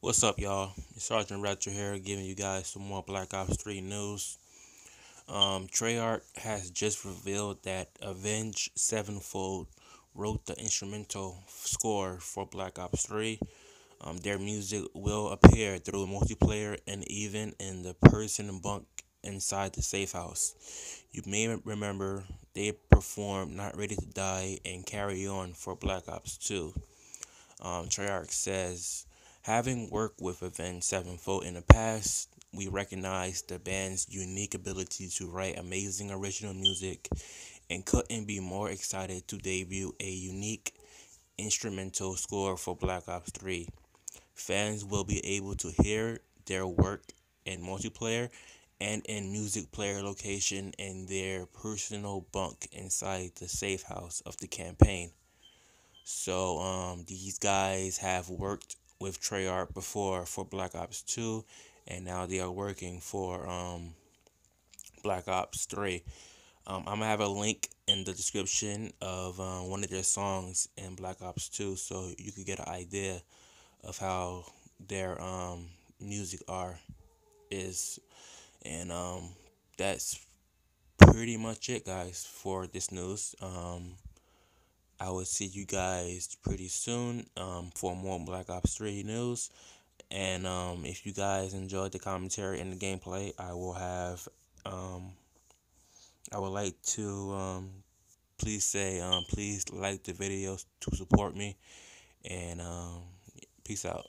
What's up, y'all? It's Sergeant Retro here, giving you guys some more Black Ops 3 news. Um, Treyarch has just revealed that Avenged Sevenfold wrote the instrumental score for Black Ops 3. Um, their music will appear through multiplayer and even in the person bunk inside the safe house. You may remember they performed Not Ready to Die and Carry On for Black Ops 2. Um, Treyarch says, having worked with Avenged Sevenfold in the past, we recognize the band's unique ability to write amazing original music and couldn't be more excited to debut a unique instrumental score for Black Ops 3. Fans will be able to hear their work in multiplayer and in music player location in their personal bunk inside the safe house of the campaign. So um, these guys have worked with Treyarch before for Black Ops 2, and now they are working for um, Black Ops 3. Um, I'm gonna have a link in the description of uh, one of their songs in Black Ops 2, so you could get an idea of how their um, music are is, and um, that's pretty much it, guys, for this news. Um, I will see you guys pretty soon um, for more Black Ops 3 news. And um, if you guys enjoyed the commentary and the gameplay, I will have, um, I would like to um, please say, um, please like the videos to support me. And um, peace out.